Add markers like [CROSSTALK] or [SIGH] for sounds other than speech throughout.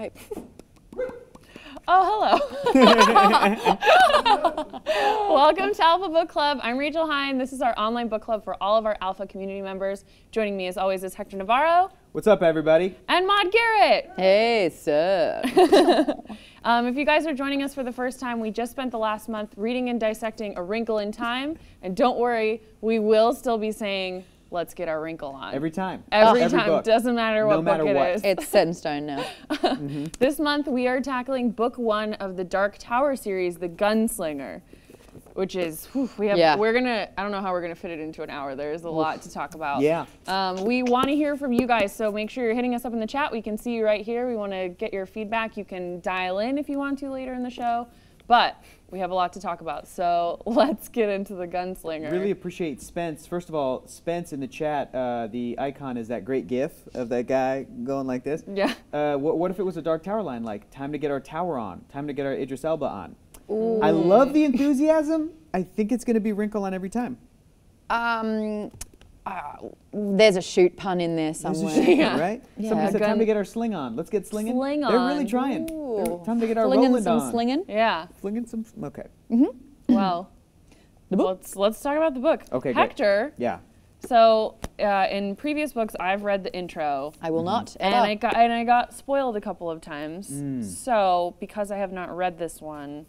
Skype. Oh, hello. [LAUGHS] Welcome to Alpha Book Club. I'm Rachel Heine. This is our online book club for all of our Alpha community members. Joining me, as always, is Hector Navarro What's up, everybody? and Maude Garrett. Hey, sir. [LAUGHS] Um, if you guys are joining us for the first time, we just spent the last month reading and dissecting A Wrinkle in Time. And don't worry, we will still be saying, let's get our wrinkle on. Every time. Every Every time. book. Doesn't matter what No matter book it what. is. it's set in stone now. [LAUGHS] This month we are tackling book one of the Dark Tower series, The Gunslinger, which is whew, we have. Yeah. We're gonna. I don't know how we're gonna fit it into an hour. There's a lot to talk about. Yeah. Um, we want to hear from you guys, so make sure you're hitting us up in the chat. We can see you right here. We want to get your feedback. You can dial in if you want to later in the show, but we have a lot to talk about. So [LAUGHS] let's get into the Gunslinger. Really appreciate Spence. First of all, Spence in the chat, uh, the icon is that great gif of that guy going like this. Yeah. Uh, what, what if it was a Dark Tower line like, time to get our tower on, time to get our Idris Elba on? I love the enthusiasm. I think it's going to be Wrinkle on every time. Um, uh, there's a shoot pun in there This is somewhere. shit, Yeah. right? Yeah. Somebody said time to get our sling on. Let's get slinging. Sling They're really trying. They're- Time to get our Flinging Roland some on. slinging. Yeah. Slinging some. Okay. Mhm. Well. The book? Let's let's talk about the book. Okay, great. Hector. Yeah. So uh, in previous books, I've read the intro, I will not. and. I got and I got spoiled a couple of times. Mm. So because I have not read this one,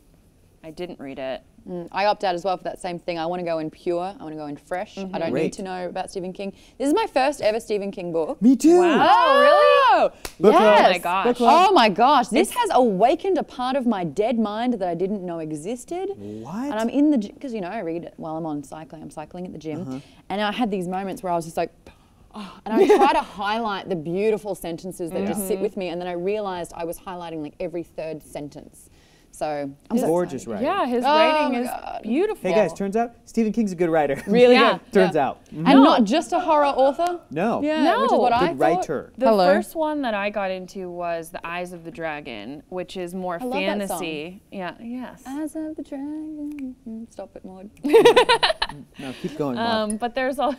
I didn't read it. Mm, I opt out as well for that same thing. I want to go in pure. I want to go in fresh. I don't need to know about Stephen King. This is my first ever Stephen King book. Me too. Wow, Oh, really? Book club. yes. Oh my gosh. Oh my gosh. This has awakened a part of my dead mind that I didn't know existed. What? And I'm in the because you know I read it while I'm on cycling. I'm cycling at the gym, Uh-huh. and I had these moments where I was just like. oh, and I try to [LAUGHS] highlight the beautiful sentences that just sit with me, and then I realized I was highlighting like every third sentence. So I'm so Gorgeous excited. writing. Yeah, his Oh writing is God. beautiful. Hey guys, turns out Stephen King's a good writer. [LAUGHS] Really Yeah. good. [LAUGHS] turns Yeah. out. And not just a horror author. No. Yeah, which is what No. I Good thought. writer. The Hello. first one that I got into was The Eyes of the Dragon, which is more I love that song. fantasy. Yeah, yes. Eyes of the dragon. Mm, Stop it, Maude. [LAUGHS] No, keep going. Bob. Um, but there's all.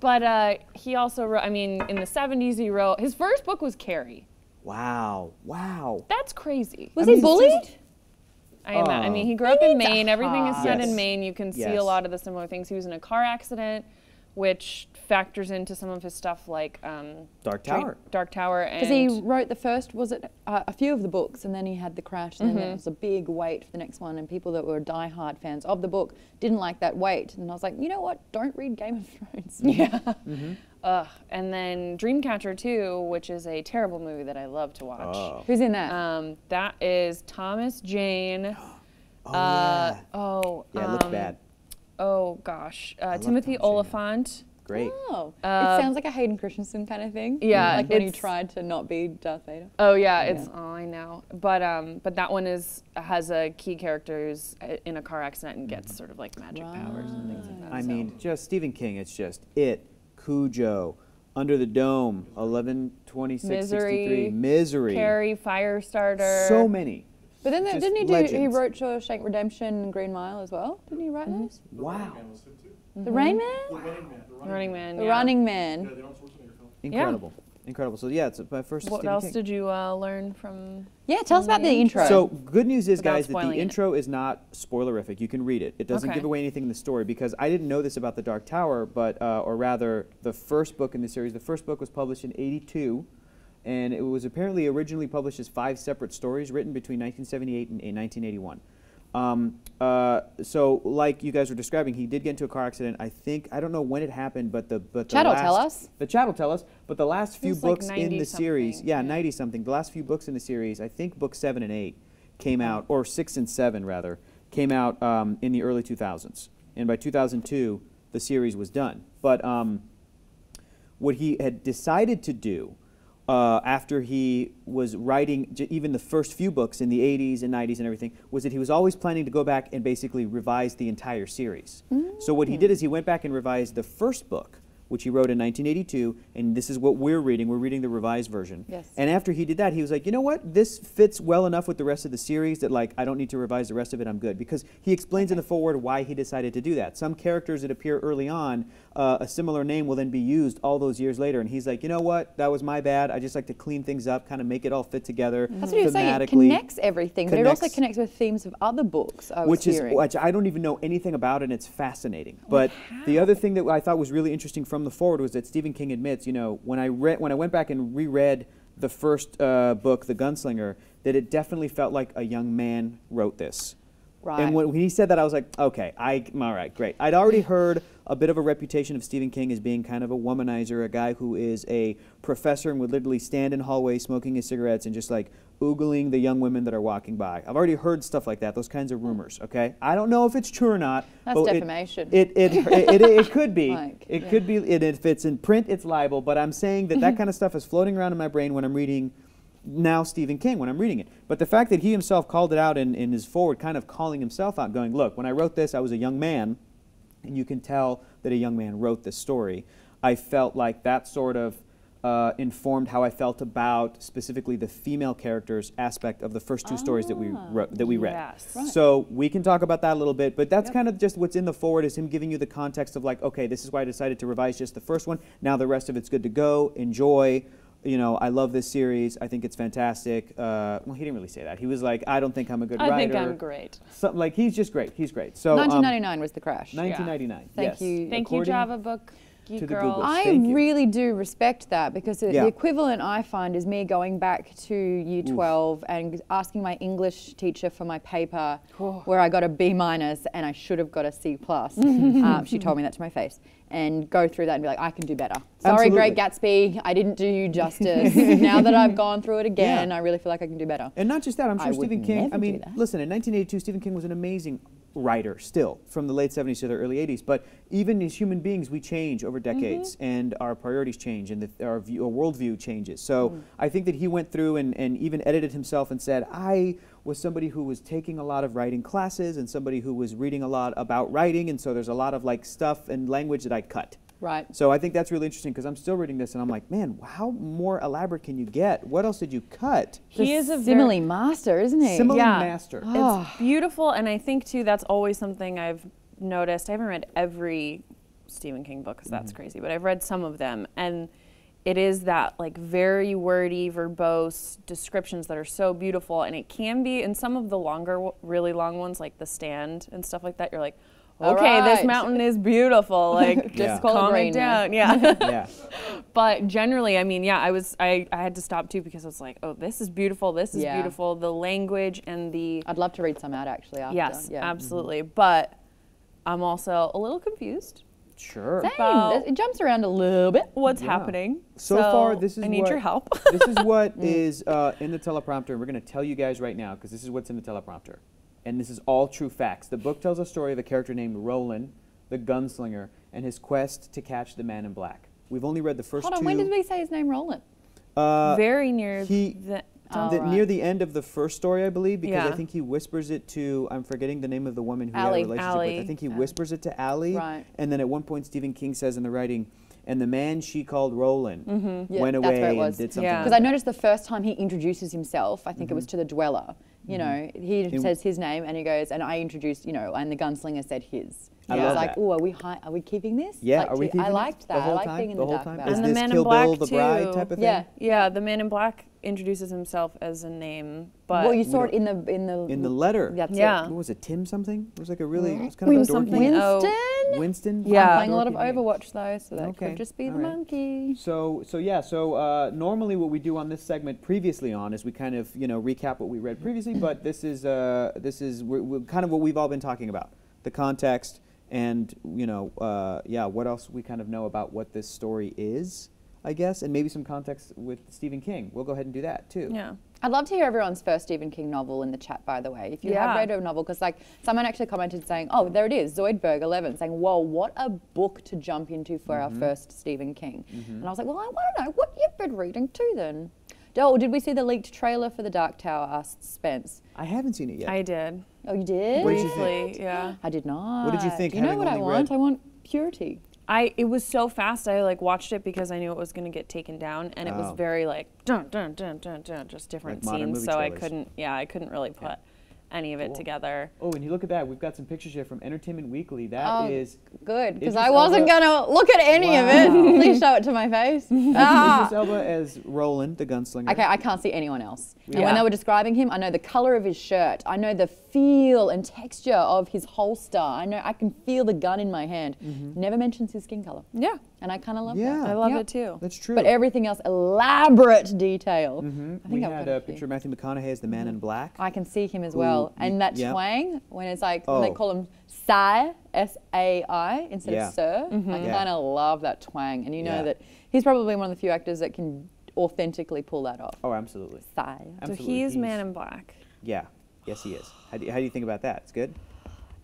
but uh, he also wrote. I mean, in the '70s, he wrote his first book was Carrie. Wow. Wow. That's crazy. Was I he mean, it's bullied? just- I, ima- I Oh. mean, he grew up in Maine. Everything is set Yes. in Maine. You can see a lot of the similar things. He was in a car accident, which factors into some of his stuff, like um, Dark Dra- Tower. Dark Tower, Because he wrote the first, was it uh, a few of the books, and then he had the crash, and then Mm-hmm. there was a big wait for the next one, and people that were die-hard fans of the book didn't like that wait, and I was like, you know what? Don't read Game of Thrones. yeah. Mm-hmm. [LAUGHS] Ugh. And then Dreamcatcher 2, which is a terrible movie that I love to watch. Oh. Who's in that? Um, that is Thomas Jane. [GASPS] Oh, uh, yeah. oh, Yeah, it looks um, bad. Oh gosh, uh, Timothy Tom Olyphant. Great. oh, uh, it sounds like a Hayden Christensen kind of thing. Yeah, like when he tried to not be Darth Vader. Oh yeah, it's oh I know, but um, but that one is has a key character who's uh, in a car accident and gets sort of like magic powers and things like that. I so. mean, just Stephen King. It's just it. Cujo, Under the Dome, 11, 26, Misery, 63, Misery. Carrie, Firestarter. So many. But then, Just didn't he do? He legends. wrote Shawshank Redemption and Green Mile as well. Didn't he write Mm-hmm. those? Wow. The Rain Man, The Running Man. The Running, Running Man. The yeah. Running Yeah, Man. the Arnold Schwarzenegger film. Incredible. Incredible. So yeah, it's my first What Stephen else King. did you uh, learn from? Yeah, tell us about the intro. So good news is, Without guys, that the it. intro is not spoilerific. You can read it. It doesn't Okay. give away anything in the story because I didn't know this about the Dark Tower, but uh, or rather, the first book in the series. The first book was published in '82, and it was apparently originally published as five separate stories written between 1978 and 1981. Um, uh, so, like you guys were describing, he did get into a car accident. I think I don't know when it happened, but the but the Chad will tell us. The chat will tell us. But the last few was like books in the 90 series, yeah, yeah. 90 something. The last few books in the series, I think book seven and eight came out, or six and seven rather, came out um, in the early 2000s. And by 2002, the series was done. But um, what he had decided to do uh, after he was writing j- even the first few books in the 80s and 90s and everything was that he was always planning to go back and basically revise the entire series. So what he did is he went back and revised the first book, which he wrote in 1982, and this is what we're reading. We're reading the revised version. Yes. And after he did that, he was like, you know what? This fits well enough with the rest of the series that like I don't need to revise the rest of it. I'm good because he explains in the foreword why he decided to do that. Some characters that appear early on, uh, a similar name will then be used all those years later. And he's like, you know what? That was my bad. I just like to clean things up, kind of make it all fit together. That's what he was saying. It connects everything, but it also connects- connects with themes of other books. I was which is hearing. which I don't even know anything about, and it's fascinating. But the other thing that I thought was really interesting from the forward was that Stephen King admits, you know, when I read when I went back and reread the first uh, book, The Gunslinger, that it definitely felt like a young man wrote this. Right. And when he said that, I was like, okay, I, am all right, great. I'd already heard a bit of a reputation of Stephen King as being kind of a womanizer, a guy who is a professor and would literally stand in hallways smoking his cigarettes and just like oogling the young women that are walking by. I've already heard stuff like that, those kinds of rumors, okay? I don't know if it's true or not. That's defamation. It, it, it, it, could be. [LAUGHS] It could be. It, if it's in print, it's libel. But I'm saying that that [LAUGHS] kind of stuff is floating around in my brain when I'm reading now Stephen King when I'm reading it. But the fact that he himself called it out in, in his forward, kind of calling himself out, going, look, when I wrote this, I was a young man, and you can tell that a young man wrote this story. I felt like that sort of uh, informed how I felt about specifically the female characters aspect of the first two stories that we wrote, that we read. Yes. Right. So we can talk about that a little bit, but that's kind of just what's in the forward is him giving you the context of like, okay, this is why I decided to revise just the first one. Now the rest of it's good to go. Enjoy. You know, I love this series. I think it's fantastic. Uh, well, he didn't really say that. He was like, I don't think I'm a good I writer. think I'm great. Something like he's just great. He's great. So um, 1999 was the crash. 1999. Thank yes. you. Thank you, Java Book Geek to the Girls. Googles. I Thank you. really do respect that because the, Yeah. the equivalent I find is me going back to year 12 and asking my English teacher for my paper where I got a B minus and I should have got a C plus. [LAUGHS] um, she told me that to my face. And go through that and be like, I can do better. Sorry, Great Gatsby, I didn't do you justice. [LAUGHS] now that I've gone through it again, Yeah. I really feel like I can do better. And not just that, I'm sure I Stephen King. I mean, listen, in 1982, Stephen King was an amazing writer still from the late 70s to the early 80s. But even as human beings, we change over decades, Mm-hmm. and our priorities change, and the, our, view, our worldview changes. So Mm. I think that he went through and, and even edited himself and said, I was somebody who was taking a lot of writing classes and somebody who was reading a lot about writing, and so there's a lot of like stuff and language that I cut. Right. So I think that's really interesting because I'm still reading this and I'm like, man, how more elaborate can you get? What else did you cut? He The is a very- simile master, isn't he? Simile Yeah. master. It's ah. beautiful, and I think too that's always something I've noticed. I haven't read every Stephen King book because that's mm-hmm. crazy, but I've read some of them, and it is that like very wordy, verbose descriptions that are so beautiful, and it can be in some of the longer, really long ones like The Stand and stuff like that. You're like, All okay, this mountain is beautiful. Like, [LAUGHS] just Call calm it down. Yeah. [LAUGHS] yeah. [LAUGHS] but generally i mean yeah i was I, I had to stop too because i was like oh this is beautiful this is Yeah. beautiful the language and the I'd love to read some out actually after. yes yeah. absolutely but i'm also a little confused Sure. Same. It jumps around a little bit. what's Yeah. happening So far, this is i need what- your help this is what is uh, in the teleprompter. We're going to tell you guys right now because this is what's in the teleprompter. And this is all true facts. The book tells a story of a character named Roland, the gunslinger, and his quest to catch the man in black. We've only read the first Hold on, two. when did we say his name Roland? uh, very near he- the Oh, the- right. Near the end of the first story, I believe, because I think he whispers it to, I'm forgetting the name of the woman who he had a relationship with. I think he Yeah. whispers it to Allie. Right. And then at one point, Stephen King says in the writing, and the man she called Roland Mm-hmm. Yeah, went away and did something. Yeah. like Because I noticed the first time he introduces himself, I think Mm-hmm. it was to the dweller. You know, he In- says his name and he goes, and I introduced, you know, and the gunslinger said his. I And love it's like, oh, are we hi- are we keeping this? Yeah, Like, are we keeping I this liked that. the whole I like time? being in the the, whole dark time? about Is And it. the this Man in Kill Black, Bill, the bride too. type of thing? Yeah. yeah the man in black introduces himself as a name but well, you saw it in the in the In the letter. That's Yeah. What was it? Tim something? It was like a really. It was kind of a Winston dorky. something. Oh. Winston. Winston. Yeah. I'm playing a lot of. Overwatch though, so that Okay, could just be the all right. monkey. So so yeah. So uh, normally what we do on this segment previously on is we kind of you know recap what we read previously, but this is uh, this is we're, we're kind of what we've all been talking about, the context and you know uh, yeah what else we kind of know about what this story is, I guess, and maybe some context with Stephen King. We'll go ahead and do that too. yeah I'd love to hear everyone's first Stephen King novel in the chat, by the way. If you Yeah. have read a novel, because like someone actually commented saying, "Oh, there it is, Zoidberg 11," saying, "Whoa, what a book to jump into for Mm-hmm. our first Stephen King." And I was like, "Well, I want to know what you've been reading too, then." Oh, did we see the leaked trailer for The Dark Tower? Asked Spence. I haven't seen it yet. i did Oh, you did? What did you think? briefly yeah [GASPS] I did not. What did you think, You know what I want? read- I want purity. I it was so fast. I like watched it because I knew it was going to get taken down, and it Oh. was very like dun dun dun dun dun, just different Like scenes. movie So I couldn't, yeah, I couldn't really put any of it Cool. together. Oh, and you look at that. We've got some pictures here from Entertainment Weekly. That is Oh, Good, because I wasn't Elba- gonna look at any of it. [LAUGHS] Please show it to my face. [LAUGHS] Ah. Idris Elba as Roland, the gunslinger. Okay, I can't see anyone else. And when they were describing him, I know the color of his shirt. I know the feel and texture of his holster. I know I can feel the gun in my hand. Never mentions his skin color, Yeah, and I kind of love Mm-hmm. Yeah. that. I love Yep. it too. That's true. But everything else, elaborate detail. Mhm. I we think I've had got a a picture of Matthew McConaughey as the Man in Black. I can see him as well. you- And that yeah. twang, when it's like, when they Oh. call him Sai, S A I, instead Yeah. of Sir, I Yeah. kind of love that twang. And you know Yeah. that he's probably one of the few actors that can authentically pull that off. Oh, absolutely. Sai. So Absolutely. he's Man in Black. Yeah. Yes, he is. How do, you, how do you think about that? It's good.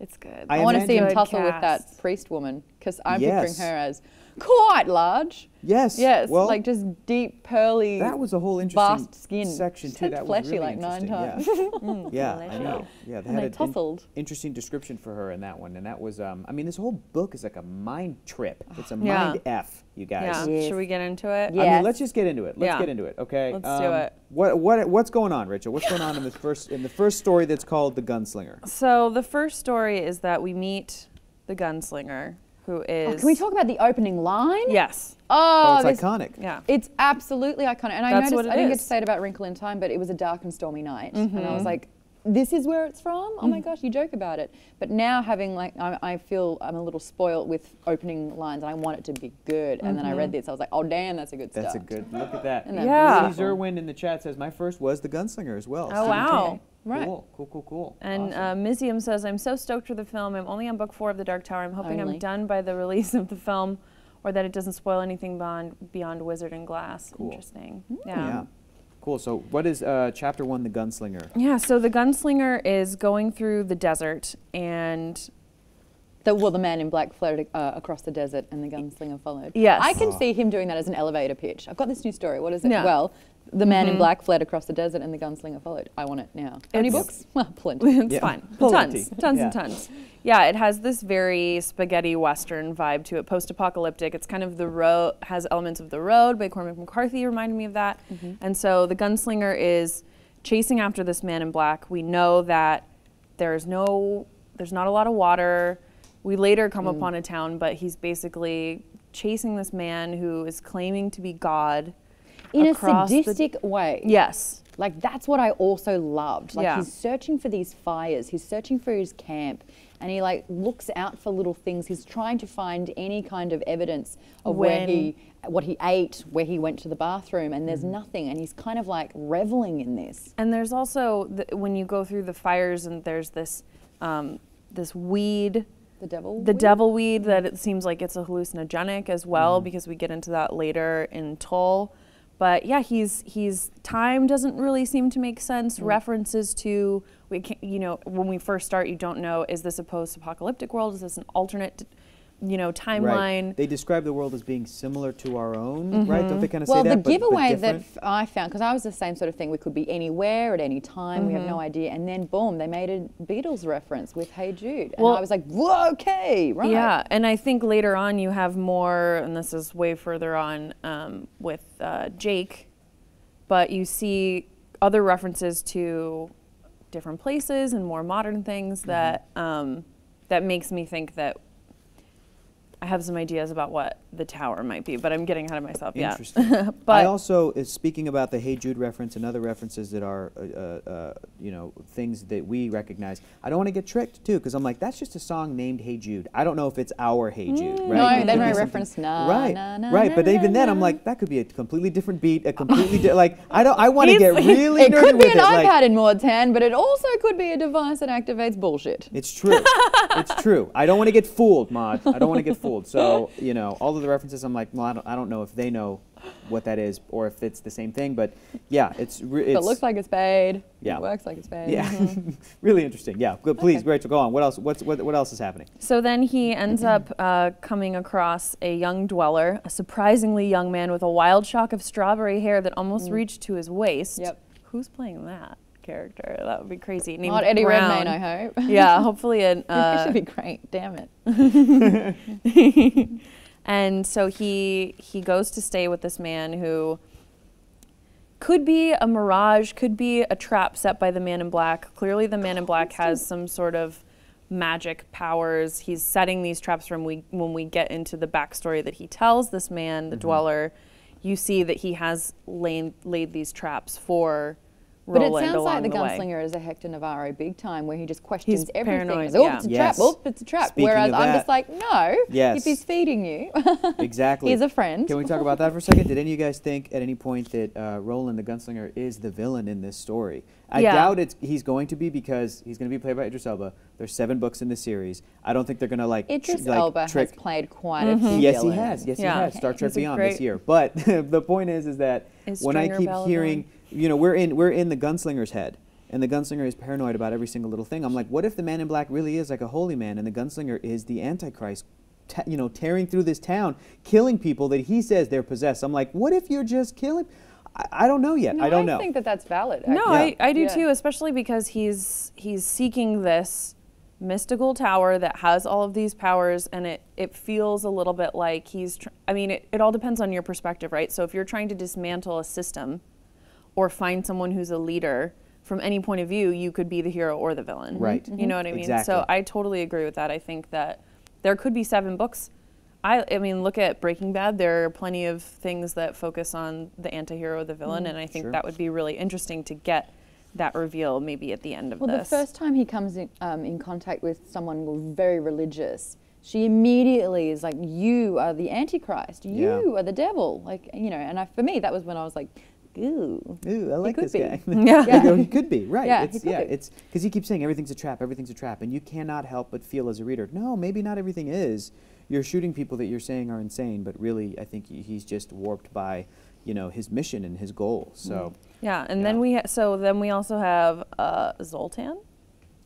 It's good. I I, want to see him imagine- tussle with that priest woman because I'm Yes. picturing her as quite large. Yes. Yes, Well, like just deep, pearly. that was a whole interesting vast skin. section too. That fleshy was really like nine interesting, times. Yeah, [LAUGHS] yeah I know. Yeah, they And had they an tussled. interesting description for her in that one, and that was, um, I mean, this whole book is like a mind trip. It's a Yeah. mind f, you guys. Yeah. Yes. Should we get into it? Yeah. I mean, let's just get into it. Let's Yeah. get into it. Okay. Let's do Um, it. What what what's going on, Rachel? What's going on in this first in the first story that's called the Gunslinger? So the first story is that we meet the gunslinger, who Oh, can we talk about the opening line? Yes. Oh, Oh, it's iconic. Yeah. It's absolutely iconic. And I That's noticed, I didn't get to say it about Wrinkle in Time, but it was a dark and stormy night. And I Mm-hmm. was like, this is where it's from? Oh my gosh, you joke about it. But now having like, I, I feel I'm a little spoiled with opening lines and I want it to be good. And then I Mm-hmm. read this, I was like, oh damn, that's a good That's a start. good look at that. Isn't that Yeah. Lady Zerwin in the chat says my first was the Gunslinger as well. Oh, Stephen wow. King. Right. Cool, cool, cool, cool. And Awesome. uh, Mizium says, I'm so stoked for the film. I'm only on book four of The Dark Tower. I'm hoping Only. I'm done by the [LAUGHS] release of the film or that it doesn't spoil anything beyond, beyond Wizard and Glass. Cool. Interesting. yeah. Cool. So what is uh, chapter one, the Gunslinger? Yeah, so the gunslinger is going through the desert and The, well, the man in black fled uh, across the desert and the gunslinger followed. Yes. I can Oh. see him doing that as an elevator pitch. I've got this new story. What is it? Yeah. Well, the man Mm-hmm. in black fled across the desert and the gunslinger followed. I want it now. How many books? [LAUGHS] Well, plenty. [LAUGHS] it's Yeah. fine. [LAUGHS] Plenty. Tons, tons Yeah. and tons. Yeah, it has this very spaghetti western vibe to it, post-apocalyptic. It's kind of the road has elements of the road by Cormac McCarthy reminded me of that. Mm-hmm. And so the gunslinger is chasing after this man in black. We know that there's no there's not a lot of water. We later come Mm. upon a town, but he's basically chasing this man who is claiming to be God. In a across the- sadistic way. Yes. Like that's what I also loved. Like Yeah. he's searching for these fires. He's searching for his camp, and he like looks out for little things. He's trying to find any kind of evidence of where he, what he ate, where he went to the bathroom, and there's nothing. And he's kind of like reveling in this. And there's also the, when you go through the fires and there's this um, this weed, The devil. the weed? devil weed that it seems like it's a hallucinogenic as well Mm. because we get into that later in Tull. But yeah, he's he's time doesn't really seem to make sense. Mm. References to we can you know when we first start, you don't know is this a post-apocalyptic world? Is this an alternate, you know, timeline? Right. They describe the world as being similar to our own, right? Don't they kind of Well, say the that? but- but giveaway that I found, because I was the same sort of thing, we could be anywhere at any time, we have Mm-hmm. no idea. And then, boom, they made a Beatles reference with Hey Jude. And Well- I was like, whoa, okay, right. Yeah, and I think later on you have more, and this is way further on um, with uh, Jake, but you see other references to different places and more modern things Mm-hmm. that um, that makes me think that I have some ideas about what the tower might be, but I'm getting ahead of myself. Yeah, Interesting. [LAUGHS] but I also, is speaking about the Hey Jude reference and other references that are, uh, uh, uh, you know, things that we recognize. I don't want to get tricked too, because I'm like, that's just a song named Hey Jude. I don't know if it's our Hey Jude, right? Mm. No, It could they be might something- reference na, right, na, na, right. na, But even then, I'm like, that could be a completely different beat, a completely di- like. I don't. I want to get [LAUGHS] really It nerdy could be with an it. iPad like, in Maude's hand, but it also could be a device that activates bullshit. It's true. it's true. I don't want to get fooled, Maude. I don't want to get fooled. [LAUGHS] So, [LAUGHS] you know, all of the references, I'm like, well, I don't, I don't know if they know what that is or if it's the same thing. But yeah, it's. re- it's it looks like it's paid. Yeah. It works like it's paid. yeah, [LAUGHS] really interesting. Yeah, good. Please, Okay. Rachel, go on. What else? What's what, what else is happening? So then he ends up uh, coming across a young dweller, a surprisingly young man with a wild shock of strawberry hair that almost reached to his waist. Mm. Yep. Who's playing that character? That would be crazy. Named Not Eddie Brown. Redmayne, I hope. [LAUGHS] Yeah, [LAUGHS] hopefully an. [LAUGHS] it Uh, should be great. Damn it. and so he he goes to stay with this man who could be a mirage, could be a trap set by the man in black. Clearly, the man in black has some sort of magic powers. He's setting these traps from we when we get into the backstory that he tells this man, the dweller. You see that he has laid laid these traps for But it sounds like the the gunslinger is a Hector Navarro big time, where he just questions He's everything. paranoid, oh, yeah. it's a Yes. trap. Oh, it's a trap. Speaking Whereas I'm just like, no. Yes. If he's feeding you, [LAUGHS] Exactly. he's a friend. Can we talk about that for a second? Did any of you guys think at any point that uh, Roland the Gunslinger is the villain in this story? I Yeah. doubt it's he's going to be because he's going to be played by Idris Elba. There's seven books in the series. I don't think they're going to like tr- Idris like, Elba trick. has played quite a few Yes, he has. Yes, Yeah. he has. Star Trek Beyond this year. But [LAUGHS] the point is, is that Is when I keep hearing, you know, we're in we're in the gunslinger's head, and the gunslinger is paranoid about every single little thing. I'm like, what if the Man in Black really is like a holy man, and the gunslinger is the Antichrist? ta you know, tearing through this town, killing people that he says they're possessed. I'm like, what if you're just killing? I, I don't know yet. No, I don't know. I think that that's valid. No, actually. I, I do Yeah. too, especially because he's he's seeking this mystical tower that has all of these powers and it, it feels a little bit like he's tr- I mean it, it all depends on your perspective, right? So if you're trying to dismantle a system or find someone who's a leader from any point of view, you could be the hero or the villain. Right. You know what I mean? Exactly. So I totally agree with that. I think that there could be seven books. I, I mean, look at Breaking Bad. There are plenty of things that focus on the anti-hero, the villain, and I think Sure. that would be really interesting to get that reveal maybe at the end of Well, this. the first time he comes in, um, in contact with someone very religious, she immediately is like, "You are the Antichrist. Yeah. You are the devil." Like you know, and I, for me, that was when I was like, "Ooh, Ooh, I like this be. guy. [LAUGHS] Yeah. You know, he could be right. Yeah, it's, yeah, be. it's because he keeps saying everything's a trap, everything's a trap, and you cannot help but feel as a reader, no, maybe not everything is. You're shooting people that you're saying are insane, but really, I think he's just warped by, you know, his mission and his goal. So, yeah, and Yeah. then we ha- so then we also have uh, Zoltan.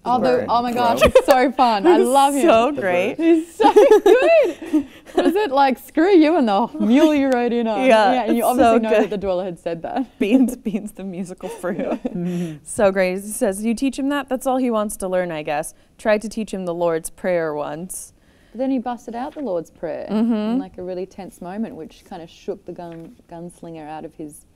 Oh, oh my gosh, it's so fun. I [LAUGHS] love him. So great. He's so [LAUGHS] good. Was it like screw you and the mule you rode in on? Yeah, and you obviously so know good. that the dweller had said that. [LAUGHS] Beans, Beans, the musical fruit. so great. He says, "You teach him that. That's all he wants to learn, I guess." Tried to teach him the Lord's Prayer once. But then he busted out the Lord's Prayer Mm-hmm. in like a really tense moment, which kind of shook the gun gunslinger out of his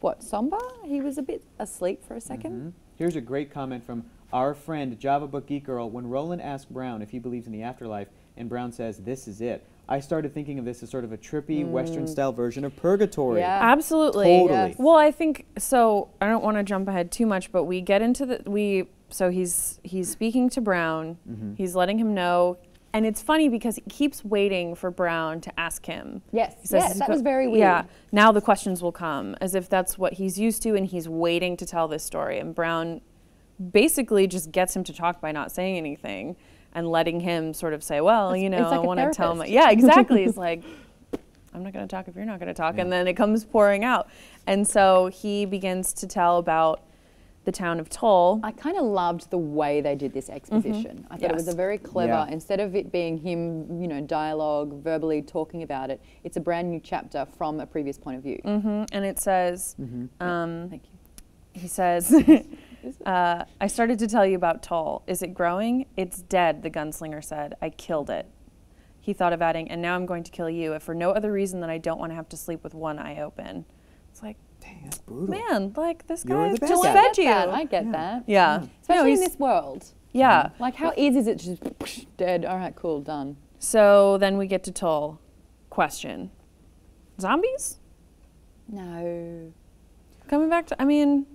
what somber. He was a bit asleep for a 2nd Mhm. here's a great comment from our friend Java Book Geek Girl. When Roland asked Brown if he believes in the afterlife, and Brown says, "This is it," I started thinking of this as sort of a trippy Western-style version of purgatory. Yeah. Absolutely. Totally. Yes. Well, I think so. I don't want to jump ahead too much, but we get into the we. So he's he's speaking to Brown. Mm-hmm. He's letting him know, and it's funny because he keeps waiting for Brown to ask him. Yes, says yes, that was very weird. Yeah. Now the questions will come, as if that's what he's used to, and he's waiting to tell this story. And Brown basically just gets him to talk by not saying anything and letting him sort of say, "Well, It's- you know, [LAUGHS] it's like I a want to tell him." Yeah, exactly. He's like, I'm not going to talk if you're not going to talk. And then it comes pouring out. And so he begins to tell about the town of Tull. I kind of loved the way they did this exposition. I thought it was a very clever. Yeah. Instead of it being him, you know, dialogue, verbally talking about it, it's a brand new chapter from a previous point of view. hmm And it says, um, Thank you. he says, [LAUGHS] uh, I started to tell you about Tull. Is it growing? It's dead, the gunslinger said. I killed it. He thought of adding, and now I'm going to kill you, if for no other reason than I don't want to have to sleep with one eye open. It's like, Dang, that's brutal. man, like this guy the best just guy. I fed get you. that. I get Yeah. that. yeah. No, Especially in this world. Yeah. Like, how easy is it to just dead? All right, cool, done. So then we get to Tull. Question. Zombies? No. Coming back to, I mean,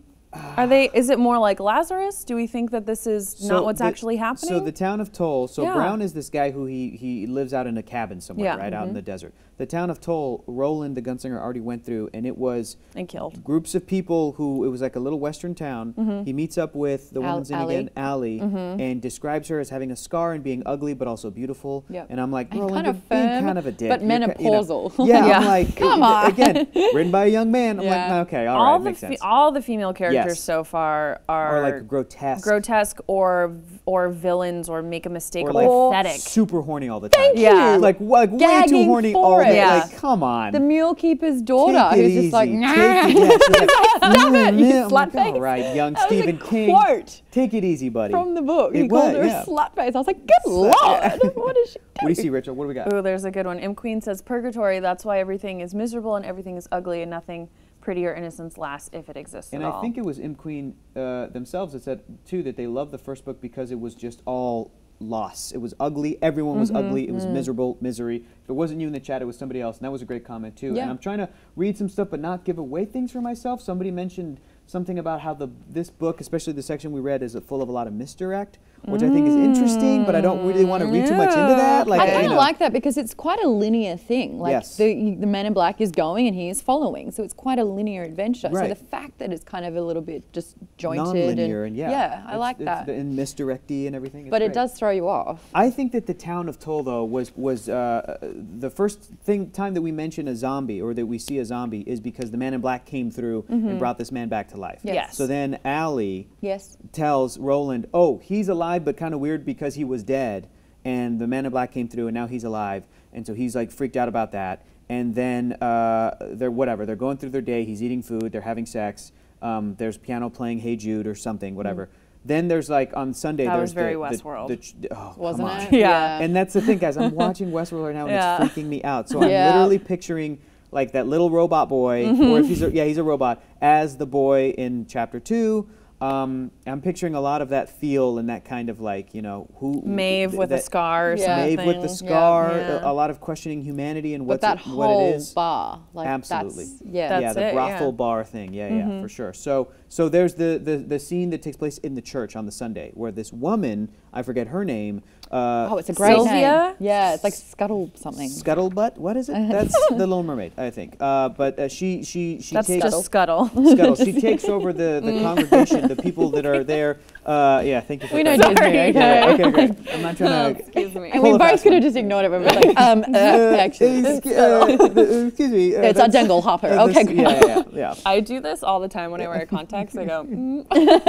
are they, is it more like Lazarus? Do we think that this is So not what's the- actually happening? So the town of Tull. So Yeah. Brown is this guy who he he lives out in a cabin somewhere, Yeah. right out in mm-hmm. the desert. The town of Tull, Roland the gunslinger already went through, and it was and killed. groups of people who it was like a little western town. Mm-hmm. He meets up with the Al- woman's name Allie. again, Allie, and describes her as having a scar and being ugly but also beautiful. Yep. And I'm like, And Roland, kind of being kind of a dick. but You're ki- you know. menopausal. Yeah, [LAUGHS] Yeah. I'm like, [LAUGHS] Come on. again, written by a young man. I'm Yeah. like, okay, all all right, the makes sense. all the female characters Yes. so far are or like grotesque. grotesque or or villains or make a mistake or or, like pathetic. super horny all the time. Thank Yeah. you. Like, like way too horny all the. Yeah. Like, come on. The mule keeper's daughter, Take who's easy. just like, Take nah. it, [LAUGHS] yeah, like, Stop it, you "Mm, I'm. All right, young was Stephen King. quote Take it easy, buddy. from the book. It he called her yeah. a slutface. I was like, good lord, [LAUGHS] what is she doing? [LAUGHS] What do you see, Rachel? What do we got? Ooh, there's a good one. M Queen says purgatory. That's why everything is miserable and everything is ugly and nothing prettier innocence lasts if it exists And at I all. think it was Im Queen uh, themselves that said too that they loved the first book because it was just all loss. It was ugly. Everyone was ugly. It was miserable, misery. If it wasn't you in the chat, it was somebody else, and that was a great comment too. Yeah. And I'm trying to read some stuff, but not give away things for myself. Somebody mentioned something about how the this book, especially the section we read, is full of a lot of misdirect, which I think is interesting, but I don't really want to read too much into that. Like I you kind of know. like that because it's quite a linear thing. Like Yes. the the man in black is going and he is following, so it's quite a linear adventure. Right. So the fact that it's kind of a little bit just jointed non-linear and, and, yeah, I it's- like that. and misdirecty and everything. It's but it great. does throw you off. I think that the town of Tull, though, was was uh, the first thing time that we mention a zombie or that we see a zombie is because the man in black came through and brought this man back to life. Yes. Yes. So then Allie Yes. tells Roland, "Oh, he's alive, but kind of weird because he was dead." And the man in black came through, and now he's alive, and so he's like freaked out about that. And then uh, they're whatever. They're going through their day. He's eating food. They're having sex. Um, there's piano playing "Hey Jude" or something, whatever. Then there's like on Sunday. That there's was very the, the- Westworld. the ch- oh, come Wasn't on. it? Yeah. And that's the thing, guys. I'm [LAUGHS] watching Westworld right now, and Yeah. it's freaking me out. So I'm Yeah. literally picturing like that little robot boy, or if he's a, yeah, he's a robot, as the boy in chapter two. Um, I'm picturing a lot of that feel and that kind of like you know who Maeve th- with a scar or Yeah. something. Maeve with the scar. Yeah. A, a lot of questioning humanity and But what's that it, whole what it is. bar, like Absolutely. that's yeah. That's yeah, the it, brothel yeah. bar thing. Yeah, yeah, for sure. So, so there's the, the the scene that takes place in the church on the Sunday, where this woman, I forget her name, uh, oh, it's a great Sylvia? name. Yeah, it's like scuttle something. Scuttlebutt. What is it? [LAUGHS] That's the Little Mermaid, I think. Uh, but uh, she she she That's takes just Scuttle. Scuttle. She [LAUGHS] takes over the, the congregation, the people that are there. Uh, yeah, thank you. For We know that. Disney. Sorry. Okay. Yeah, okay, great. [LAUGHS] I'm not trying to. Excuse me. And we Pull a both could have just ignored it, but we're like, [LAUGHS] um, uh, actually, Uh, excuse- uh, me. uh, it's a that's- jungle hopper. uh, Okay, this- great. yeah, yeah, yeah. [LAUGHS] I do this all the time when I wear contacts. I go, mm.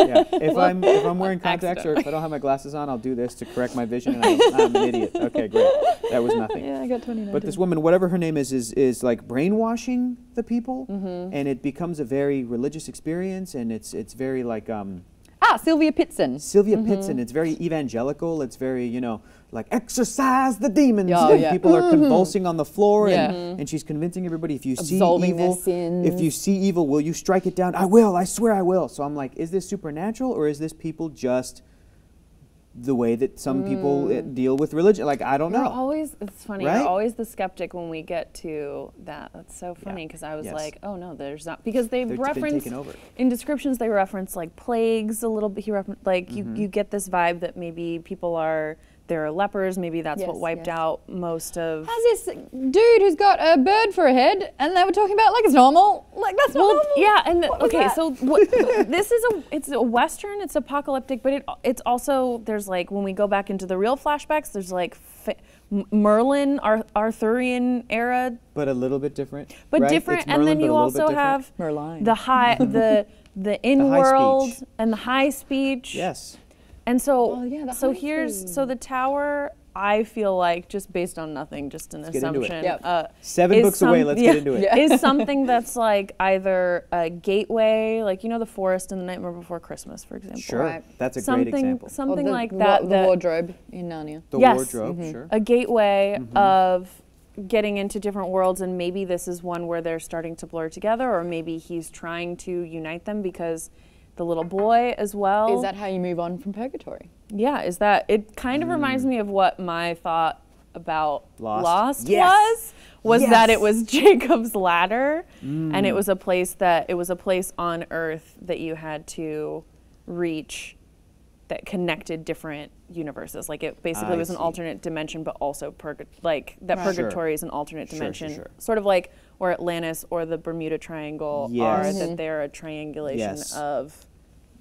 yeah. If I'm if I'm wearing contacts or if I don't have my glasses on, I'll do this to correct my vision, and I'm, I'm an idiot. Okay, great. That was nothing. Yeah, I got 29. But this woman, whatever her name is, is is like brainwashing the people, and it becomes a very religious experience, and it's it's very like um, ah, Sylvia Pittston. Sylvia Pittston. It's very evangelical. It's very you know like exorcise the demons, Oh, and yeah. [LAUGHS] people are convulsing on the floor, Yeah. and, and she's convincing everybody if you Absolving see evil, if you see evil, will you strike it down? I will. I swear I will. So I'm like, is this supernatural or is this people just the way that some people uh, deal with religion? Like I don't You're know. always, it's funny, Right? you're always the skeptic when we get to that. That's so funny because I was Yes. like, oh no, there's not. Because been referenced, in descriptions, they reference like plagues a little bit. He refer- like, Mm-hmm. you, you get this vibe that maybe people are, there are lepers, maybe that's what wiped yes. out most of. How's this dude who's got a bird for a head, and they were talking about like it's normal? Like that's not Well, normal. yeah, and the, What okay, so [LAUGHS] what, this is a it's a western, it's apocalyptic, but it it's also there's like when we go back into the real flashbacks, there's like fa- Merlin, Ar- Arthurian era, but a little bit different. but right? different, It's and Merlin, then you also have Merlin. the high the the [LAUGHS] in world speech. and the high speech. Yes. And so, Oh, yeah, the so high here's so the tower. I feel like just based on nothing, just an get into it. assumption. Yep. Uh, Seven is books away, let's yeah, get into it. Yeah. Is [LAUGHS] something that's like either a gateway, like you know, the forest in the Nightmare Before Christmas, for example. Sure. Right. That's a something, great example. Or something the, like wa- that. The that wardrobe in Narnia. The yes. wardrobe, Mm-hmm. sure. a gateway Mm-hmm. of getting into different worlds, and maybe this is one where they're starting to blur together, or maybe he's trying to unite them because the little boy as well. Is that how you move on from purgatory? Yeah, is that it kind of reminds me of what my thought about Mm. Lost. Lost, Yes. was was that it was [LAUGHS] Jacob's ladder and it Mm. was a place that it was a place on earth that you had to reach that connected different universes. Like it basically I was an see. alternate dimension but also purga- like that Right. purgatory is an alternate Sure, sure, dimension. sure. Sort of like or Atlantis or the Bermuda Triangle Yes. are that they're a triangulation Yes.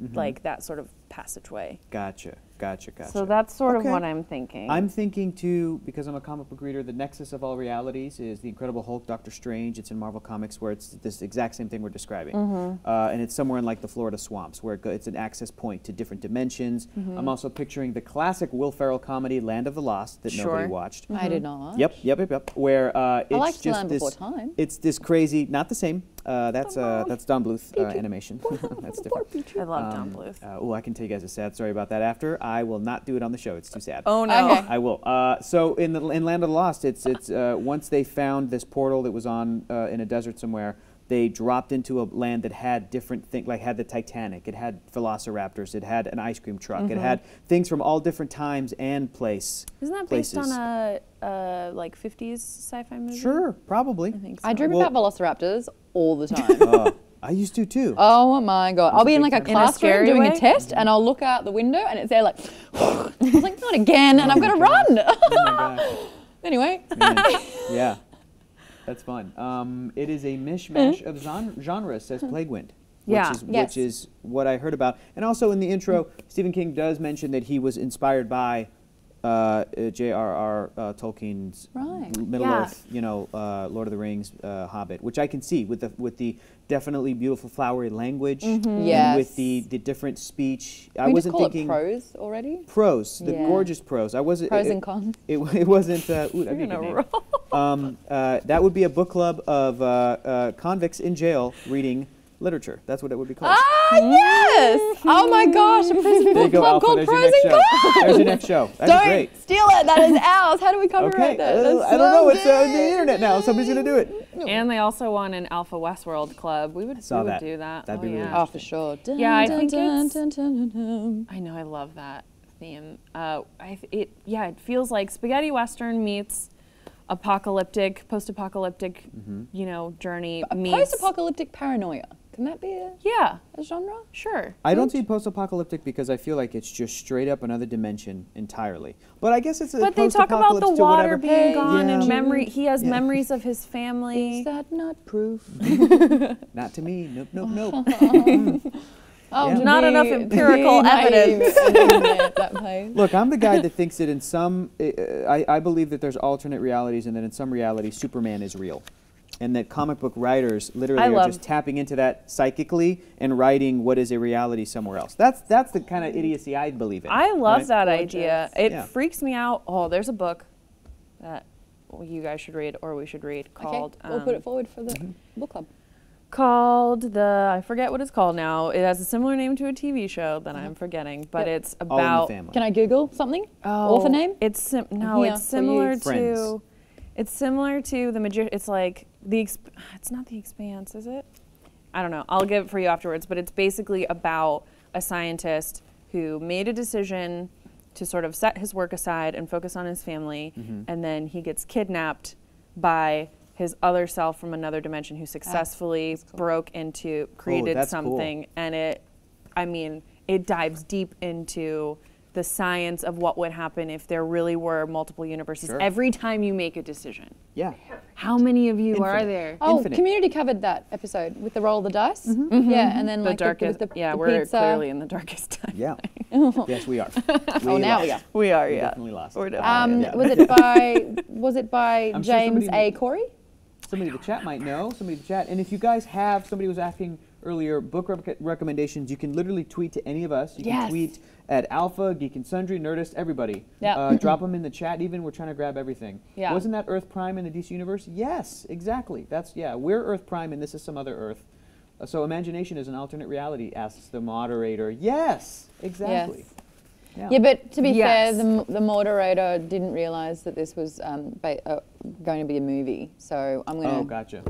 Mm-hmm. like that sort of passageway. Gotcha. Gotcha. Gotcha. So that's sort Okay. of what I'm thinking. I'm thinking too, because I'm a comic book reader, the nexus of all realities is the Incredible Hulk, Doctor Strange. It's in Marvel Comics where it's this exact same thing we're describing. Mm-hmm. Uh, and it's somewhere in like the Florida swamps where it go, it's an access point to different dimensions. Mm-hmm. I'm also picturing the classic Will Ferrell comedy Land of the Lost that nobody Sure. watched. I did not. Yep, yep, yep, yep. Where uh, it's liked just Land this. Before Time. It's this crazy, not the same. Uh, that's uh, that's Don Bluth uh, animation. [LAUGHS] that's different. I love Don Um, Bluth. Uh, oh, I can tell you guys a sad story about that after. I will not do it on the show. It's too sad. oh no. Okay. I will. Uh, so in the in Land of the Lost, it's it's uh, once they found this portal that was on uh, in a desert somewhere. They dropped into a land that had different things, like had the Titanic, it had velociraptors, it had an ice cream truck, it had things from all different times and place. Isn't that based places. on a, a like 50s sci-fi movie? Sure, probably. I think so. I dream Well- about velociraptors all the time. [LAUGHS] Uh, I used to too. Oh my god! I'll be in like a fan. A classroom doing way? a test, and I'll look out the window, and it's there like. [SIGHS] I was like, not again, and I've got to run. oh [LAUGHS] anyway, Man, yeah, [LAUGHS] that's fun. Um, it is a mishmash of gen- genres, says Plague Wind. Which Yeah. is, Yes. which is what I heard about. And also in the intro, Stephen King does mention that he was inspired by uh, uh, J.R.R. Uh, Tolkien's Right. Middle Yeah. Earth, you know, uh, Lord of the Rings, uh, Hobbit, which I can see with the with the definitely beautiful flowery language and Yes. with the, the different speech. I we wasn't thinking prose already. prose, the Yeah. gorgeous prose. I wasn't Pros it, and cons. It, it wasn't. Uh, ooh, that'd be a in a good Um, uh, that would be a book club of uh, uh, convicts in jail reading literature. That's what it would be called. Ah yes! Oh my gosh, a prison book go, club Alpha. called There's your Pros and. Cons. There's your next show. That'd Don't great. steal it. That is ours. How do we copyright Okay, that? uh, That's I don't so know. It's uh, the internet now. Somebody's gonna do it. And they also want an Alpha Westworld club. We would, saw we would that. do that. That'd oh, be really yeah. Oh, for sure. Yeah, I think it's- dun, dun, dun. I know, I love that theme. Uh, I, th- it, yeah, it feels like spaghetti western meets apocalyptic, post-apocalyptic, Mm-hmm. you know, journey meets. post-apocalyptic paranoia. Can that be a, Yeah, a genre? sure. I don't see post-apocalyptic because I feel like it's just straight up another dimension entirely. But I guess it's a But they talk about the water whatever- being gone Yeah. and memory. He has Yeah. memories of his family. Is that not proof? [LAUGHS] Not to me. Nope, nope, nope. [LAUGHS] [LAUGHS] Oh, Yeah. Not be- enough empirical evidence. and being there at that place. Look, I'm the guy that thinks that in some, uh, I, I believe that there's alternate realities, and that in some realities, Superman is real, and that comic book writers literally I are just tapping into that psychically and writing what is a reality somewhere else. That's that's the kind of idiocy I believe in. I love right? that Gorgeous. idea. It Yeah. freaks me out. Oh, there's a book that you guys should read or we should read called. okay, we'll put um, it forward for the book club. called the I forget what it's called now. It has a similar name to a TV show that I'm forgetting, but Yep. it's All in the about family. Can I Google something? oh, Author name? It's sim- no, here it's similar to Friends. it's similar to the magic. It's like the exp- it's not the Expanse, is it? I don't know. I'll give it for you afterwards, but it's basically about a scientist who made a decision to sort of set his work aside and focus on his family, Mm-hmm. and then he gets kidnapped by his other self from another dimension who successfully broke into created that's cool. something and it I mean, it dives deep into the science of what would happen if there really were multiple universes Sure. every time you make a decision. Yeah. How many of you are there? Oh, Infinite. Community covered that episode with the roll of the dice. Yeah, and then the like darkest. the, with the, yeah, the we're pizza. clearly in the darkest time. [LAUGHS] Yeah. yes, we are. [LAUGHS] Oh, now we are. We are, We yeah. definitely lost. We're definitely- Um, Yeah. was it [LAUGHS] by was it by I'm James somebody- A. Corey? somebody in the chat might know. Somebody in the chat. And if you guys have, somebody was asking earlier, book rec- recommendations, you can literally tweet to any of us. You Yes. can tweet at Alpha, Geek and Sundry, Nerdist, everybody. Yeah. Uh, [LAUGHS] drop them in the chat even. We're trying to grab everything. Yeah. Wasn't that Earth Prime in the DC Universe? Yes, exactly. That's, yeah, we're Earth Prime and this is some other Earth. Uh, so imagination is an alternate reality, asks the moderator. Yes, exactly. Yes. Yeah. Yeah, but to be Yes. fair, the, the moderator didn't realize that this was um, ba- uh, going to be a movie. So I'm gonna Oh, gotcha.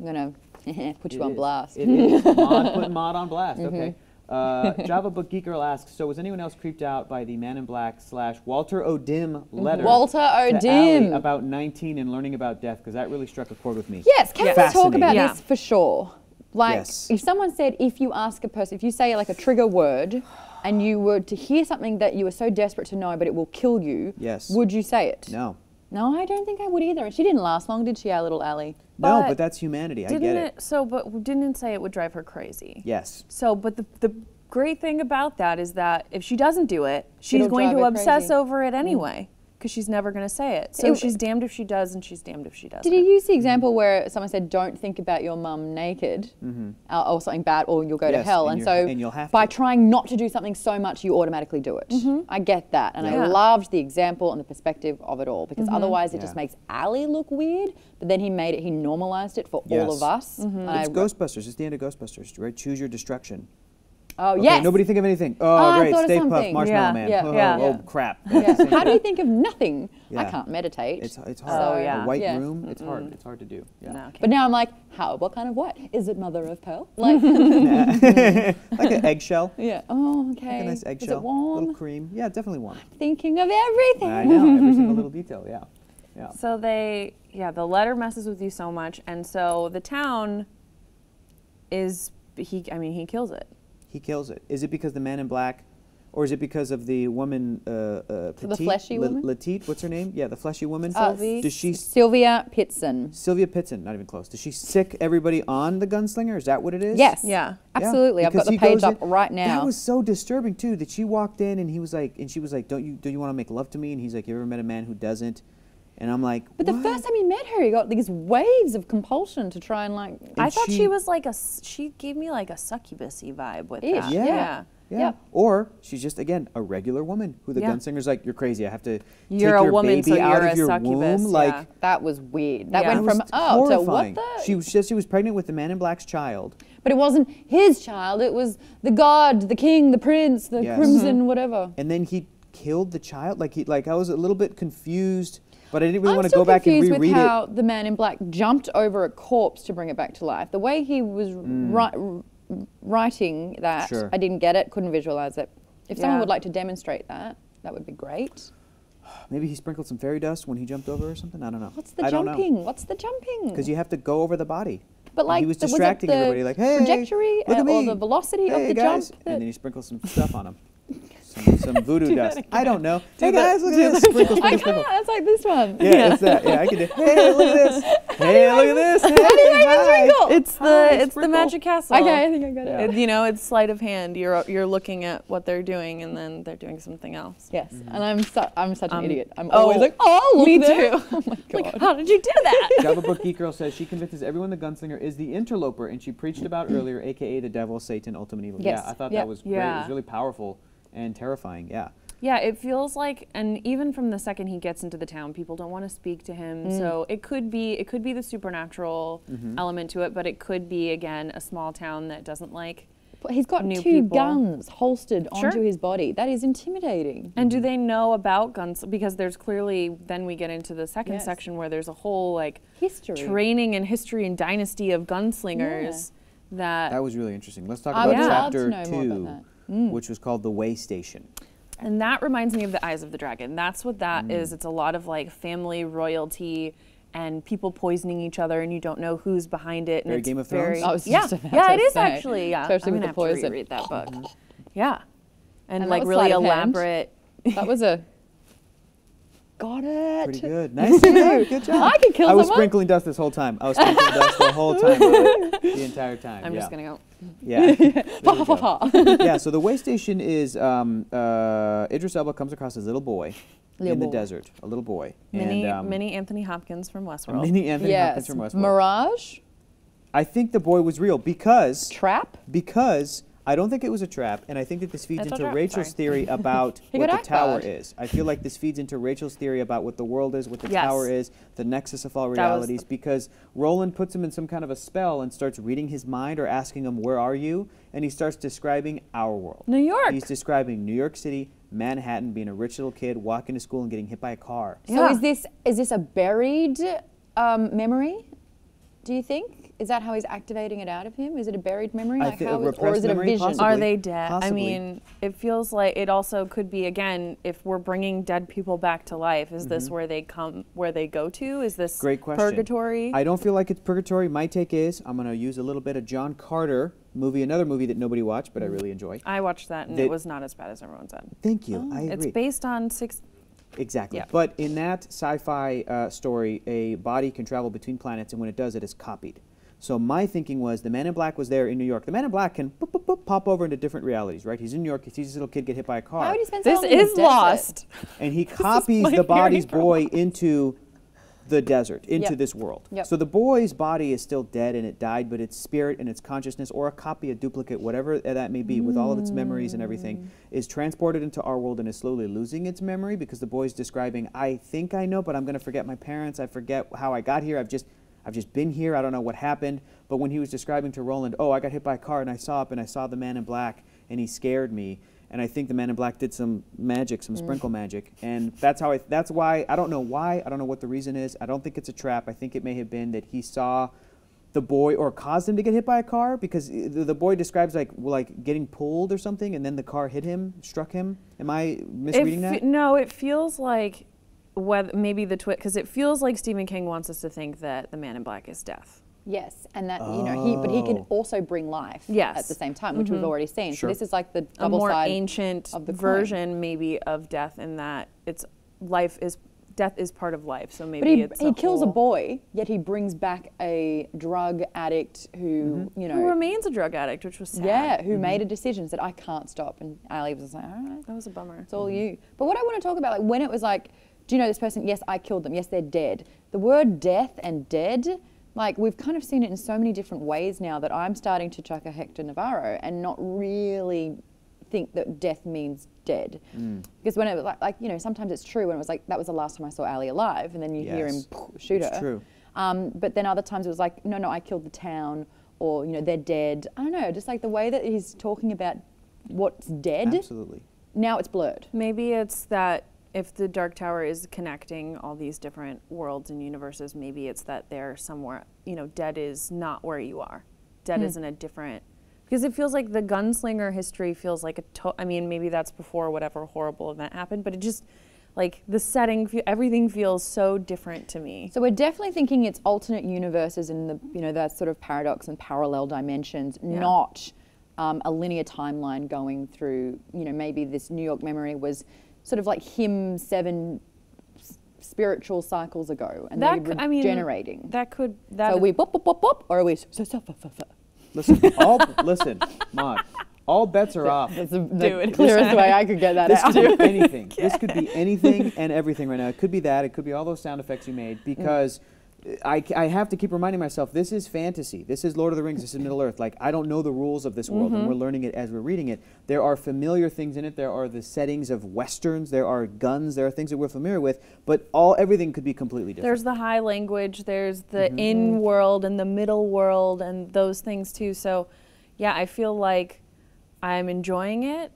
I'm gonna [LAUGHS] put you It on is. blast. It is. [LAUGHS] mod, putting mod on blast. Mm-hmm. Okay. Uh, [LAUGHS] Java Book Geek Girl asks, so was anyone else creeped out by the Man in Black slash Walter O'Dim letter? Walter to O'Dim. about 19 and learning about death because that really struck a chord with me. Yes, can we talk about Yeah. this for sure? Like, Yes. if someone said, if you ask a person, if you say like a trigger word, and you were to hear something that you were so desperate to know, but it will kill you, Yes. would you say it? No. No, I don't think I would either. And she didn't last long, did she, our little Allie? no, But but that's humanity. I Didn't get it, it. So, but didn't it say it would drive her crazy? Yes. So, but the, the great thing about that is that if she doesn't do it, she's It'll going drive to her obsess crazy. over it anyway because she's never going to say it. So It- she's damned if she does and she's damned if she doesn't. Did he use the example where someone said, "Don't think about your mum naked," uh, or something bad, or you'll go to Mm-hmm. Hell? and And, so, and you'll have by to. trying not to do something so much, you automatically do it. I get that, and I loved the example and the perspective of it all because otherwise it just makes Allie look weird. But then he made it, he normalized it for all of us. and I It's re- Ghostbusters. It's the end of Ghostbusters, right? Choose your destruction. Oh, Okay, yes. Nobody think of anything. Oh, oh I great. thought of Stay puft, something. marshmallow Yeah, man. yeah, oh, yeah. oh, [LAUGHS] Yeah. crap. [LAUGHS] Yeah. How do you think of nothing? I Yeah. can't meditate. It's, it's So, hard. Oh, yeah. A white Yeah. room, it's hard. Mm-hmm. It's hard to do. Yeah. No, okay. But now I'm like, how? What kind of what? Is it mother of pearl? [LAUGHS] Like, like an eggshell. yeah. Oh, okay. Like okay. a nice Is eggshell. it warm? little cream. Yeah, definitely warm. Thinking of everything. I know. Every single little detail. Yeah. Yeah. So they, yeah, the letter messes with you so much, and so the town is he. I mean, he kills it. He kills it. Is it because the man in black, or is it because of the woman, uh, uh, the Petite? fleshy woman? Letite, what's her name? Yeah, the fleshy woman. Uh, Does she, Sylvia Pittston. Sylvia Pittston, not even close. Does she sick everybody on the gunslinger? Is that what it is? Yes. Yeah. Absolutely. I've got because the page up in- right now. That was so disturbing too. That she walked in and he was like, and she was like, "Don't you do you want to make love to me?" And he's like, "You ever met a man who doesn't?" And I'm like, but the first time he met her, he got these waves of compulsion to try and like. I thought she, she- was like a. She gave me like a succubusy vibe with Ish, that. Yeah. Yeah. Yeah. Yeah. Or she's just again a regular woman who the Yeah. gunslinger's like, "You're crazy. I have to You're take a your woman, baby so out you're of your succubus, womb." Like yeah. That was weird. That Yeah. went it from oh horrifying. to what the. She was just she was pregnant with the man in black's child. but it wasn't his child. It was the god, the king, the prince, the Yes. crimson, mm-hmm. whatever. and then he killed the child. Like he, like I was a little bit confused, but I didn't really I'm want to go back and confused reread with it. how the man in black jumped over a corpse to bring it back to life. The way he was ri- writing that, Mm. Sure. I didn't get it, couldn't visualize it. If someone would like to demonstrate that, that would be great. [SIGHS] Maybe he sprinkled some fairy dust when he jumped over or something. I don't know. What's the I jumping? What's the jumping? Because you have to go over the body. But And like, he was the- it distracting the everybody, like, "Hey, trajectory look uh, at or the velocity hey of the guys, jump. and then he sprinkled some stuff on him. Some, [LAUGHS] some voodoo dust. I don't know. Hey the- guys, look at this. Sprinkle, [LAUGHS] I sprinkle, sprinkle. can't. It's like this one. Yeah, it's that. Yeah, I can do. [LAUGHS] Hey, look at this. Hey, look at this. Hey, hi. sprinkle? It's the Hi, it's the magic castle. Okay, I think I got it. Yeah. It- you know, it's sleight of hand. You're you're looking at what they're doing, and then they're doing something else. Yes, Mm-hmm. and I'm su- I'm such an Um, idiot. I'm oh, always like, oh, look me there. too. Oh my god. Like, how did you do that? Java Book Geek Girl says she convinces everyone the gunslinger is the interloper, and she preached about earlier, aka the devil, Satan, ultimate evil. Yes. Yeah, I thought that was great. It was really powerful and terrifying. Yeah. Yeah, it feels like, and even from the second he gets into the town, people don't want to speak to him. Mm. So it could be, it could be the supernatural Mm-hmm. element to it, but it could be again a small town that doesn't like. But he's got New two people. guns holstered Sure. onto his body. That is intimidating. And Mm-hmm. do they know about guns? Because there's clearly, then we get into the second Yes. section where there's a whole like History. training and history and dynasty of gunslingers that, That was really interesting. Let's talk I about would love chapter to know more two, about that. Mm. which was called the Way Station. and that reminds me of the Eyes of the Dragon. That's what that Mm. is. It's a lot of like family royalty and people poisoning each other, and you don't know who's behind it. And Very it's Game of very, Thrones? I was yeah, just about yeah, to it is say, actually. Yeah, especially I'm with gonna the have poison. to reread that book. Yeah, and, And like really sleight of hand? elaborate. That was a. [LAUGHS] Got it. Pretty good. [LAUGHS] Nice. yeah, good job. I can kill I was someone. sprinkling dust this whole time. I was sprinkling dust the whole time, [LAUGHS] the entire time. I'm yeah. just gonna go. Yeah. [LAUGHS] There Ha, we ha, go. yeah, so the way station is um, uh, Idris Elba comes across his little boy Little in the boy. desert, a little boy. Mini, and, um, mini Anthony Hopkins from Westworld. mini Anthony Hopkins from Westworld. Mirage. I think the boy was real because Trap. because I don't think it was a trap, and I think that this feeds It's into trap, Rachel's sorry. theory [LAUGHS] about what the tower bad. is. I feel like this feeds into Rachel's theory about what the world is, what the Yes. tower is, the nexus of all realities. because Roland puts him in some kind of a spell and starts reading his mind or asking him, "Where are you?" And he starts describing our world. New York. He's describing New York City, Manhattan, being a rich little kid, walking to school and getting hit by a car. So Yeah. is this is this a buried um, memory? Do you think? Is that how he's activating it out of him? Is it a buried memory? I Like thi- a how is, or is it a vision? possibly. Are they dead? I mean, it feels like it also could be again if we're bringing dead people back to life. Is this where they come? Where they go to? Is this Mm-hmm. Great question. purgatory? I don't feel like it's purgatory. My take is I'm going to use a little bit of John Carter movie, another movie that nobody watched, but I really enjoy. I watched that and They- it was not as bad as everyone said. Thank you. I Oh, It's based on six. exactly. yeah. But in that sci-fi uh, story, a body can travel between planets, and when it does, it is copied. So my thinking was the Man in Black was there in New York. The Man in Black can boop, boop, boop, pop over into different realities, right? He's in New York. He sees this little kid get hit by a car. Why would he spend so This long is lost. and he [LAUGHS] copies the body's hearing from boy into the desert, into Yep. this world. Yep. So the boy's body is still dead and it died, but its spirit and its consciousness, or a copy, a duplicate, whatever that may be, with all of its memories and Mm. everything, is transported into our world and is slowly losing its memory because the boy's describing, I think I know, but I'm going to forget my parents. I forget how I got here. I've just I've just been here. I don't know what happened. But when he was describing to Roland, oh, I got hit by a car and I saw up and I saw the man in black and he scared me. And I think the Man in Black did some magic, Mm. some sprinkle magic, and that's how I. That's why I don't know why. I don't know what the reason is. I don't think it's a trap. I think it may have been that he saw the boy or caused him to get hit by a car because the, the boy describes like like getting pulled or something, and then the car hit him, struck him. Am I misreading that? No, it feels like whether maybe the twist because it feels like Stephen King wants us to think that the Man in Black is death. Yes, and that you know he, but he can Oh. also bring life Yes. at the same time, which we've mm-hmm. already seen. Sure. So this is like the a double more side. ancient of the coin. version maybe of death in that it's life is death is part of life so maybe But he, it's he kills a boy, yet he brings back a drug addict who Mm-hmm. you who know, remains a drug addict which was sad yeah, who mm-hmm. made a decision said I can't stop, and Allie was like, all right, that was a bummer It's all mm-hmm. you. But what I want to talk about, like when it was like, do you know this person? Yes, I killed them. Yes, they're dead. The word death and dead, like we've kind of seen it in so many different ways now that I'm starting to chuck a Hector Navarro and not really think that death means dead. Because when it was like, like, you know, sometimes it's true when it was like, that was the last time I saw Allie alive, and then you hear him Yes. shoot It's her. true. Um, but then other times it was like, no, no, I killed the town, or you know, they're dead. I don't know, just like the way that he's talking about what's dead. Absolutely. Now it's blurred. maybe it's that if the dark tower is connecting all these different worlds and universes maybe it's that they're somewhere you know dead is not where you are dead is in a different because it feels like the gunslinger history feels like a to- i mean maybe that's before whatever horrible event happened but it just like the setting everything feels so different to me So we're definitely thinking it's alternate universes and the you know that sort of paradox and parallel dimensions, Yeah. not um, a linear timeline going through. You know, maybe this New York memory was sort of like him seven spiritual cycles ago, and that they're c- i mean regenerating. that could that so are we bop bop bop bop, or are we so so so so so? Listen, all listen, Maude. All bets are off. That's the, Do it. clearest way I could get that This out. could be anything. This could be [LAUGHS] anything and everything right now. It could be that. It could be all those sound effects you made mm. because I, I have to keep reminding myself this is fantasy. This is Lord of the Rings. This is Middle Earth. Like I don't know the rules of this world, and mm-hmm. we're learning it as we're reading it. There are familiar things in it. There are the settings of westerns. There are guns. There are things that we're familiar with. But all everything could be completely different. There's the high language, there's the mm-hmm. in mm-hmm. world and the middle world and those things too. So, yeah, I feel like I'm enjoying it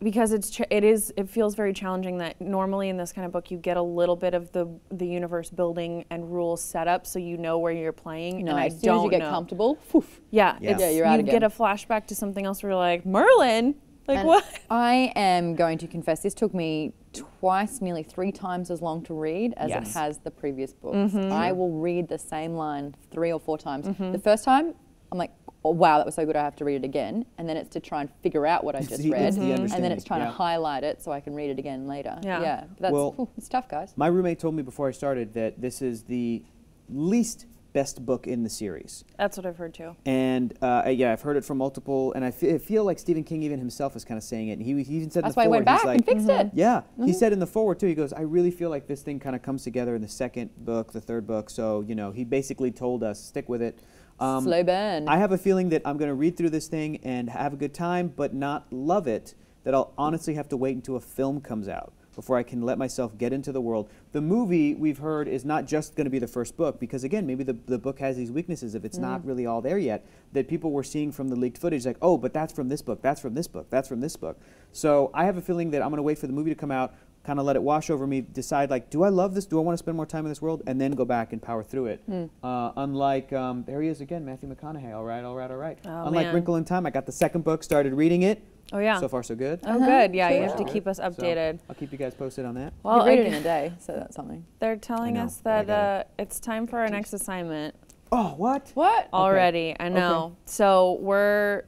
because it's ch- it is it feels very challenging that normally in this kind of book you get a little bit of the the universe building and rules set up so you know where you're playing No, and I as soon don't as you get know. comfortable, poof. Yeah, Yeah. it's- Yeah, you're out you again. get a flashback to something else where you're like Merlin, like And what? I am going to confess this took me twice, nearly three times as long to read as Yes. it has the previous books. Mm-hmm. I will read the same line three or four times. The first time, I'm like, oh, wow, that was so good, I have to read it again. And then it's to try and figure out what I just the- read. it's the And then it's trying yeah. to highlight it so I can read it again later. Yeah. but that's, Well- whew, it's tough, guys. My roommate told me before I started that this is the least best book in the series. That's what I've heard too. And uh, yeah, I've heard it from multiple, and I feel like Stephen King even himself is kind of saying it. And he, he even said That's in the why I foreword, went back like, and fixed it. Yeah, he Mm-hmm. said in the foreword too. He goes, "I really feel like this thing kind of comes together in the second book, the third book." So you know, he basically told us stick with it. Um, Slow burn. I have a feeling that I'm going to read through this thing and have a good time, but not love it. That I'll honestly have to wait until a film comes out before I can let myself get into the world. The movie we've heard is not just going to be the first book because again, maybe the, the book has these weaknesses if it's not really all there yet. That people were seeing from the leaked footage, like, oh, but that's from this book, that's from this book, that's from this book. So I have a feeling that I'm going to wait for the movie to come out, kind of let it wash over me, decide like, do I love this? Do I want to spend more time in this world? And then go back and power through it. Uh, unlike, um, there he is again, Matthew McConaughey. All right, all right, all right. Oh, unlike man. Wrinkle in Time, I got the second book, started reading it. Oh yeah. So far, so good. oh good. Yeah, you Sure. have to keep us So, updated. I'll keep you guys posted on that. you read it in a day, so that's something. They're telling know, us that uh, it's time for our next assignment Oh, what? What? already. I know. So we're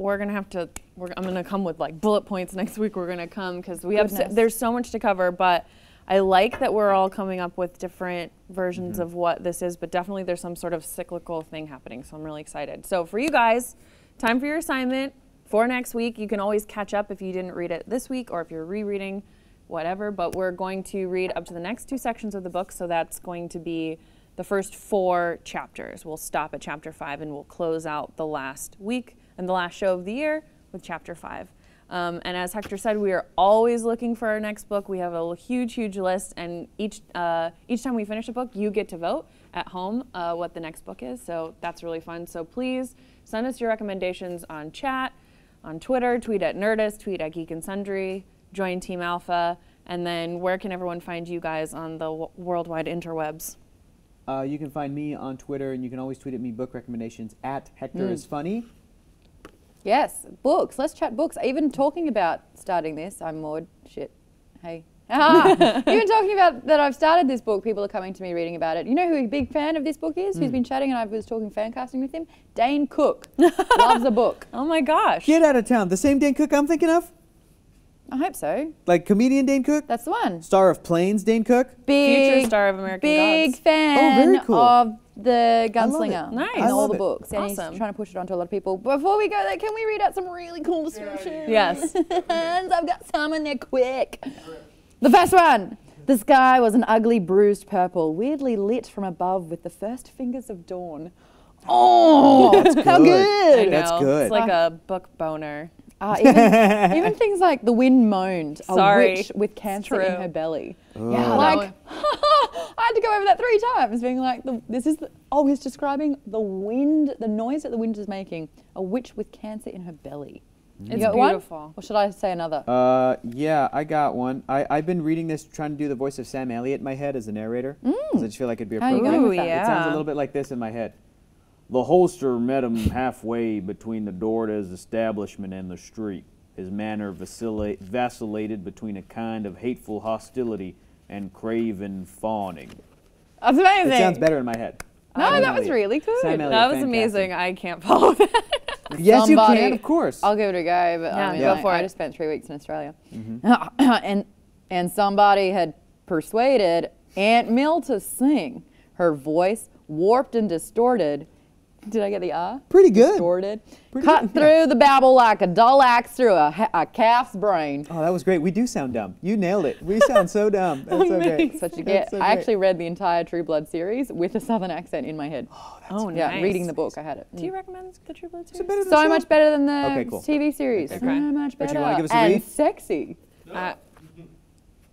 we're gonna have to. We're, I'm gonna come with like bullet points next week. We're gonna come because we have so, there's so much to cover. But I like that we're all coming up with different versions mm-hmm. of what this is. But definitely there's some sort of cyclical thing happening. So I'm really excited. So for you guys, time for your assignment for next week. You can always catch up if you didn't read it this week or if you're rereading whatever, but we're going to read up to the next two sections of the book. So that's going to be the first four chapters. We'll stop at chapter five and we'll close out the last week and the last show of the year with chapter five. Um, and as Hector said, we are always looking for our next book. We have a huge, huge list, and each uh, each time we finish a book, you get to vote at home uh, what the next book is. So that's really fun. So please send us your recommendations on chat on Twitter. Tweet at Nerdist, tweet at Geek and Sundry, join Team Alpha. And then where can everyone find you guys on the w- worldwide interwebs? Uh, you can find me on Twitter, and you can always tweet at me book recommendations at Hector Hmm. is funny. Yes, books. Let's chat books. Even talking about starting this, I'm Maude. Shit. Hey. Ah, [LAUGHS] [LAUGHS] even talking about that I've started this book, people are coming to me reading about it. You know who a big fan of this book is? Hmm. Who's been chatting and I was talking fan casting with him? Dane Cook. Loves a book. [LAUGHS] Oh my gosh. Get out of town. The same Dane Cook I'm thinking of? I hope so. Like comedian Dane Cook? That's the one. Star of Planes Dane Cook? Big, Future star of American big Gods. fan Oh, very cool. of the I love Gunslinger. it. Nice. And I all the it. books. And Awesome. he's trying to push it onto a lot of people. Before we go there, can we read out some really cool descriptions? Yes. Hands, [LAUGHS] I've got some and they're quick. The first one. The sky was an ugly bruised purple, weirdly lit from above with the first fingers of dawn. Oh, [LAUGHS] how good. good! I know. That's good. It's like a book boner. Uh, even, [LAUGHS] even things like the wind moaned, a witch with cancer in her belly. Oh. Yeah, like [LAUGHS] I had to go over that three times, being like, the, "This is the, oh, he's describing the wind, the noise that the wind is making. A witch with cancer in her belly." You It's got one? Or should I say another? Uh, yeah, I got one. I, I've been reading this, trying to do the voice of Sam Elliott in my head as the narrator. Because I just feel like it'd be appropriate. going Ooh, yeah. It sounds a little bit like this in my head. The hostler met him halfway between the door to his establishment and the street. His manner vacilla- vacillated between a kind of hateful hostility and craven fawning. That's amazing. It sounds better in my head. No, Sam that was really good. Sam Elliott, That was fantastic. amazing. I can't follow [LAUGHS] that. Yes, you can, of course. I'll give it a go, but Yeah, I mean, go I, for I just spent three weeks in Australia, Mm-hmm. [CLEARS THROAT] and and somebody had persuaded Aunt Mill to sing. Her voice, warped and distorted. Did I get the ah? Pretty good. Distorted. Pretty Cut good, through the babble like a dull axe through a, a calf's brain. Oh, that was great. We do sound dumb. You nailed it. We sound so dumb. [LAUGHS] That's so great. That's what you get. so I actually read the entire True Blood series with a southern accent in my head. oh, yeah, nice. reading the book, I had it. Do you recommend the True Blood Is series? better than So the show? much better than the Okay, cool. TV series. Okay. So much better. Richard, you give us a and read? sexy. Uh,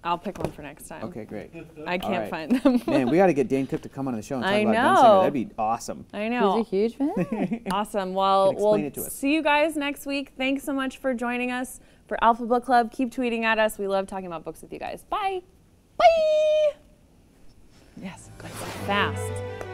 I'll pick one for next time. Okay, great. I can't right. find them. Man, we [LAUGHS] got to get Dane Cook to come on the show and talk I about know. Gunslinger. That'd be awesome. I know. He's a huge fan. [LAUGHS] Awesome. Well, we'll it to us. see you guys next week. Thanks so much for joining us for Alpha Book Club. Keep tweeting at us. We love talking about books with you guys. Bye. Bye. Yes. Fast.